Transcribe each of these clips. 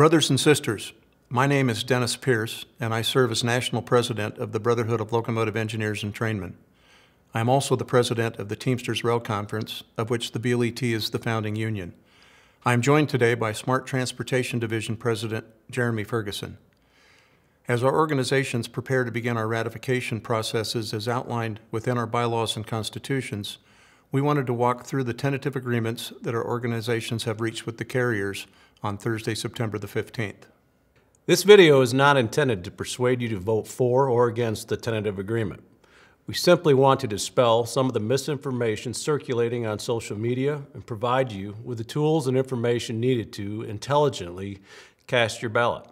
Brothers and sisters, my name is Dennis Pierce, and I serve as National President of the Brotherhood of Locomotive Engineers and Trainmen. I am also the President of the Teamsters Rail Conference, of which the BLET is the founding union. I am joined today by Smart Transportation Division President Jeremy Ferguson. As our organizations prepare to begin our ratification processes as outlined within our bylaws and constitutions, we wanted to walk through the tentative agreements that our organizations have reached with the carriers on Thursday, September the 15th. This video is not intended to persuade you to vote for or against the tentative agreement. We simply want to dispel some of the misinformation circulating on social media and provide you with the tools and information needed to intelligently cast your ballot.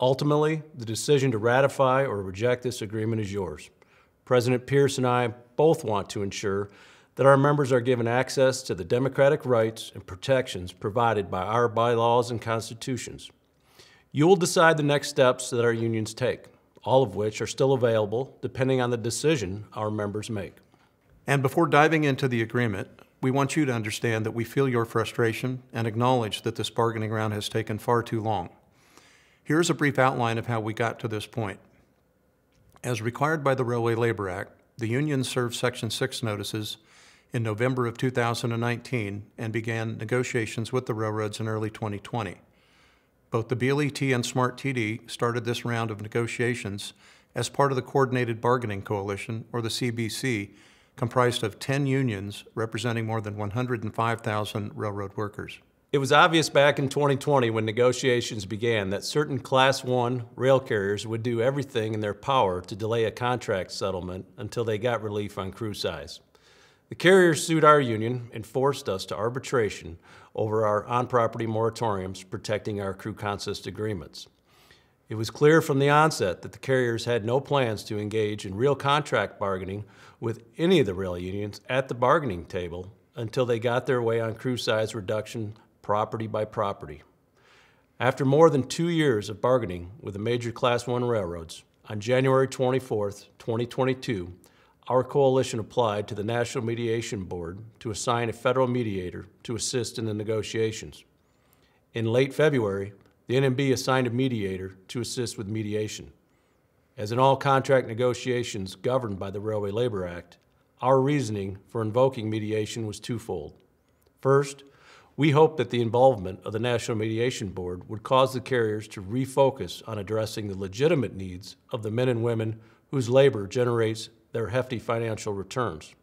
Ultimately, the decision to ratify or reject this agreement is yours. President Pierce and I both want to ensure that our members are given access to the democratic rights and protections provided by our bylaws and constitutions. You will decide the next steps that our unions take, all of which are still available depending on the decision our members make. And before diving into the agreement, we want you to understand that we feel your frustration and acknowledge that this bargaining round has taken far too long. Here's a brief outline of how we got to this point. As required by the Railway Labor Act, the union served Section 6 notices in November of 2019 and began negotiations with the railroads in early 2020. Both the BLET and SMART TD started this round of negotiations as part of the Coordinated Bargaining Coalition, or the CBC, comprised of 10 unions representing more than 105,000 railroad workers. It was obvious back in 2020 when negotiations began that certain Class 1 rail carriers would do everything in their power to delay a contract settlement until they got relief on crew size. The carriers sued our union and forced us to arbitration over our on-property moratoriums protecting our crew consist agreements. It was clear from the onset that the carriers had no plans to engage in real contract bargaining with any of the rail unions at the bargaining table until they got their way on crew size reduction property by property. After more than two years of bargaining with the major Class 1 railroads, on January 24, 2022, our coalition applied to the National Mediation Board to assign a federal mediator to assist in the negotiations. In late February, the NMB assigned a mediator to assist with mediation. As in all contract negotiations governed by the Railway Labor Act, our reasoning for invoking mediation was twofold. First, we hoped that the involvement of the National Mediation Board would cause the carriers to refocus on addressing the legitimate needs of the men and women whose labor generates their hefty financial returns.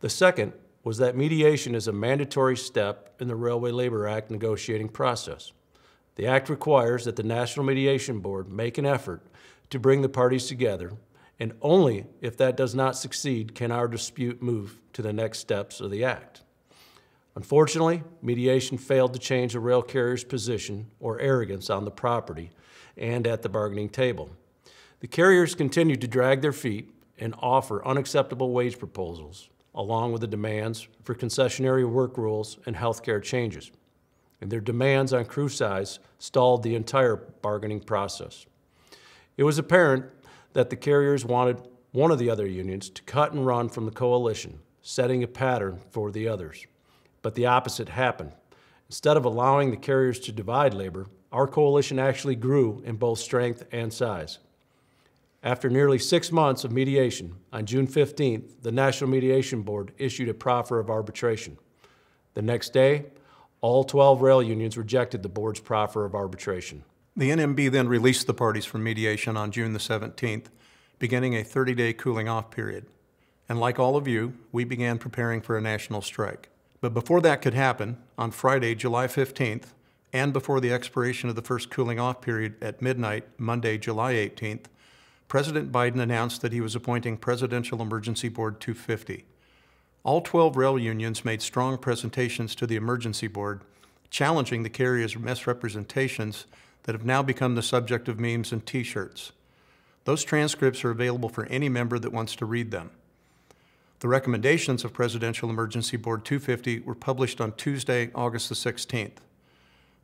The second was that mediation is a mandatory step in the Railway Labor Act negotiating process. The Act requires that the National Mediation Board make an effort to bring the parties together, and only if that does not succeed can our dispute move to the next steps of the Act. Unfortunately, mediation failed to change the rail carrier's position or arrogance on the property and at the bargaining table. The carriers continued to drag their feet and offer unacceptable wage proposals, along with the demands for concessionary work rules and health care changes. And their demands on crew size stalled the entire bargaining process. It was apparent that the carriers wanted one of the other unions to cut and run from the coalition, setting a pattern for the others. But the opposite happened. Instead of allowing the carriers to divide labor, our coalition actually grew in both strength and size. After nearly six months of mediation, on June 15th, the National Mediation Board issued a proffer of arbitration. The next day, all 12 rail unions rejected the board's proffer of arbitration. The NMB then released the parties from mediation on June the 17th, beginning a 30-day cooling off period. And like all of you, we began preparing for a national strike. But before that could happen, on Friday, July 15th, and before the expiration of the first cooling off period at midnight, Monday, July 18th, President Biden announced that he was appointing Presidential Emergency Board 250. All 12 rail unions made strong presentations to the Emergency Board, challenging the carrier's misrepresentations that have now become the subject of memes and t-shirts. Those transcripts are available for any member that wants to read them. The recommendations of Presidential Emergency Board 250 were published on Tuesday, August the 16th.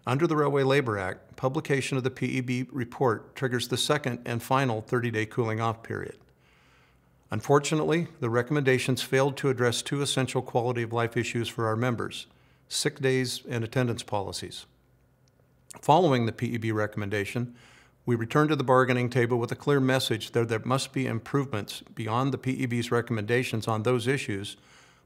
Under the Railway Labor Act, publication of the PEB report triggers the second and final 30-day cooling off period. Unfortunately, the recommendations failed to address two essential quality of life issues for our members, sick days and attendance policies. Following the PEB recommendation, we returned to the bargaining table with a clear message that there must be improvements beyond the PEB's recommendations on those issues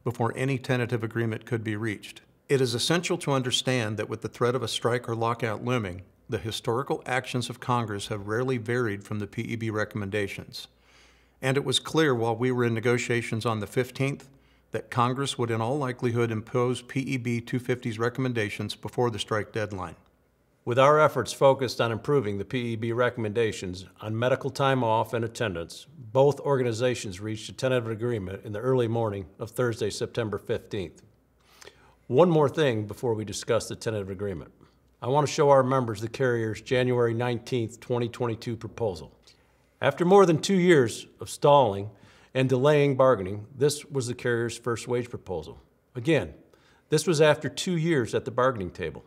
before any tentative agreement could be reached. It is essential to understand that with the threat of a strike or lockout looming, the historical actions of Congress have rarely varied from the PEB recommendations. And it was clear while we were in negotiations on the 15th that Congress would in all likelihood impose PEB 250's recommendations before the strike deadline. With our efforts focused on improving the PEB recommendations on medical time off and attendance, both organizations reached a tentative agreement in the early morning of Thursday, September 15th. One more thing before we discuss the tentative agreement. I want to show our members the carrier's January 19th, 2022 proposal. After more than two years of stalling and delaying bargaining, this was the carrier's first wage proposal. Again, this was after two years at the bargaining table.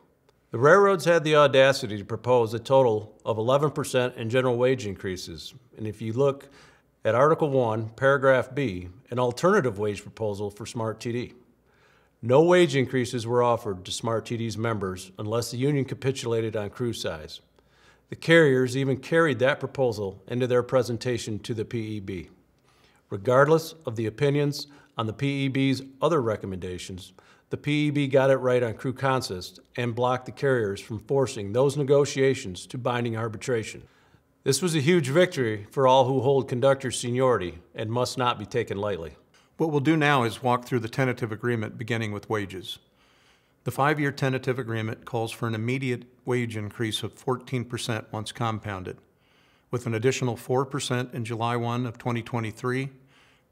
The railroads had the audacity to propose a total of 11% in general wage increases. And if you look at Article 1, Paragraph B, an alternative wage proposal for Smart TD. No wage increases were offered to Smart TD's members unless the union capitulated on crew size. The carriers even carried that proposal into their presentation to the PEB. Regardless of the opinions on the PEB's other recommendations, the PEB got it right on crew consist and blocked the carriers from forcing those negotiations to binding arbitration. This was a huge victory for all who hold conductor seniority and must not be taken lightly. What we'll do now is walk through the tentative agreement beginning with wages. The five-year tentative agreement calls for an immediate wage increase of 14% once compounded, with an additional 4% in July 1 of 2023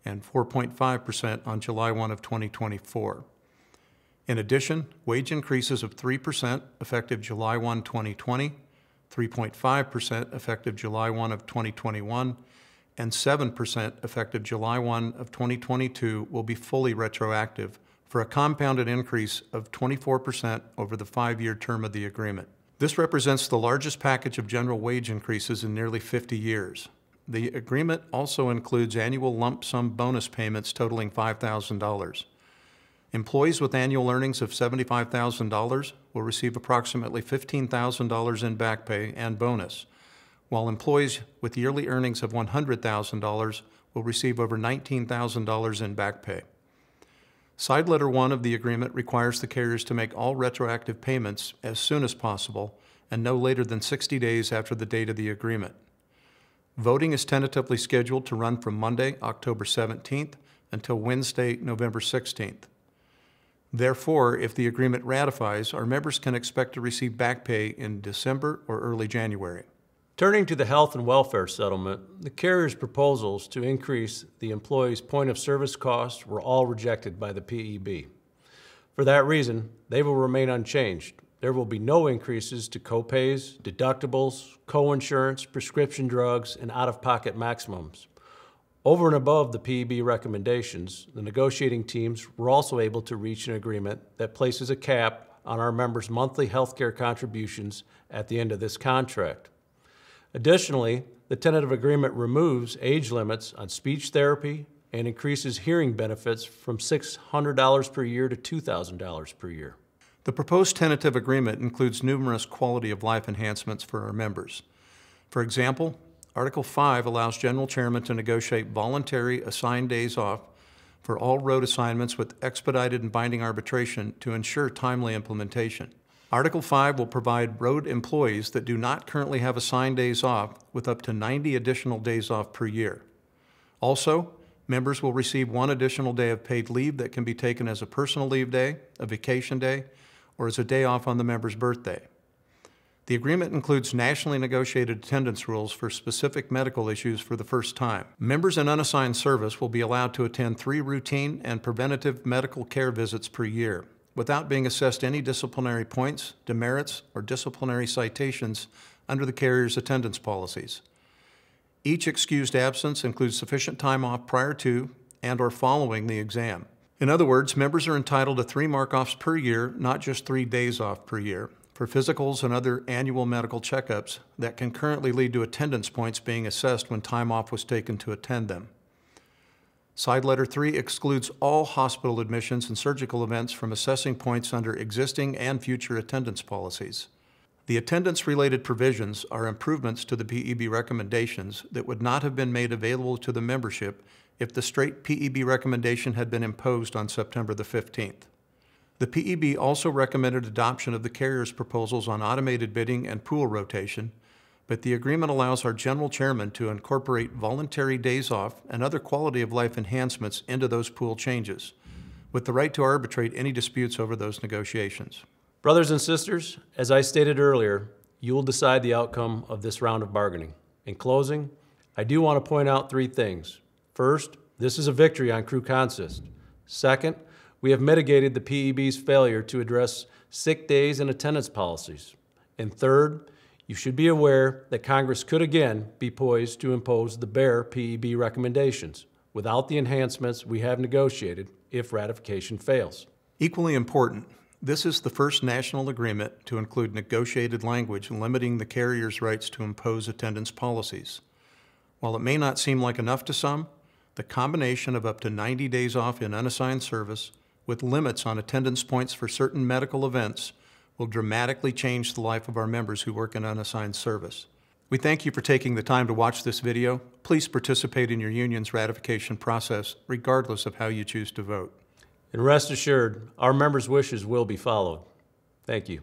and 4.5% on July 1 of 2024. In addition, wage increases of 3% effective July 1, 2020, 3.5% effective July 1 of 2021, and 7% effective July 1 of 2022 will be fully retroactive for a compounded increase of 24% over the five-year term of the agreement. This represents the largest package of general wage increases in nearly 50 years. The agreement also includes annual lump sum bonus payments totaling $5,000. Employees with annual earnings of $75,000 will receive approximately $15,000 in back pay and bonus, while employees with yearly earnings of $100,000 will receive over $19,000 in back pay. Side letter one of the agreement requires the carriers to make all retroactive payments as soon as possible and no later than 60 days after the date of the agreement. Voting is tentatively scheduled to run from Monday, October 17th until Wednesday, November 16th. Therefore, if the agreement ratifies, our members can expect to receive back pay in December or early January. Turning to the health and welfare settlement, the carrier's proposals to increase the employee's point of service costs were all rejected by the PEB. For that reason, they will remain unchanged. There will be no increases to copays, deductibles, coinsurance, prescription drugs, and out-of-pocket maximums. Over and above the PEB recommendations, the negotiating teams were also able to reach an agreement that places a cap on our members' monthly health care contributions at the end of this contract. Additionally, the tentative agreement removes age limits on speech therapy and increases hearing benefits from $600 per year to $2,000 per year. The proposed tentative agreement includes numerous quality of life enhancements for our members. For example, Article 5 allows General Chairman to negotiate voluntary assigned days off for all road assignments with expedited and binding arbitration to ensure timely implementation. Article 5 will provide road employees that do not currently have assigned days off with up to 90 additional days off per year. Also, members will receive one additional day of paid leave that can be taken as a personal leave day, a vacation day, or as a day off on the member's birthday. The agreement includes nationally negotiated attendance rules for specific medical issues for the first time. Members in unassigned service will be allowed to attend three routine and preventative medical care visits per year without being assessed any disciplinary points, demerits, or disciplinary citations under the carrier's attendance policies. Each excused absence includes sufficient time off prior to and or following the exam. In other words, members are entitled to three mark-offs per year, not just three days off per year, for physicals and other annual medical checkups that can currently lead to attendance points being assessed when time off was taken to attend them. Side letter 3 excludes all hospital admissions and surgical events from assessing points under existing and future attendance policies. The attendance-related provisions are improvements to the PEB recommendations that would not have been made available to the membership if the straight PEB recommendation had been imposed on September the 15th. The PEB also recommended adoption of the carrier's proposals on automated bidding and pool rotation, but the agreement allows our general chairman to incorporate voluntary days off and other quality of life enhancements into those pool changes, with the right to arbitrate any disputes over those negotiations. Brothers and sisters, as I stated earlier, you will decide the outcome of this round of bargaining. In closing, I do want to point out three things. First, this is a victory on crew consist. Second, we have mitigated the PEB's failure to address sick days and attendance policies. And third, you should be aware that Congress could again be poised to impose the bare PEB recommendations without the enhancements we have negotiated if ratification fails. Equally important, this is the first national agreement to include negotiated language limiting the carrier's rights to impose attendance policies. While it may not seem like enough to some, the combination of up to 90 days off in unassigned service with limits on attendance points for certain medical events will dramatically change the life of our members who work in unassigned service. We thank you for taking the time to watch this video. Please participate in your union's ratification process regardless of how you choose to vote. And rest assured, our members' wishes will be followed. Thank you.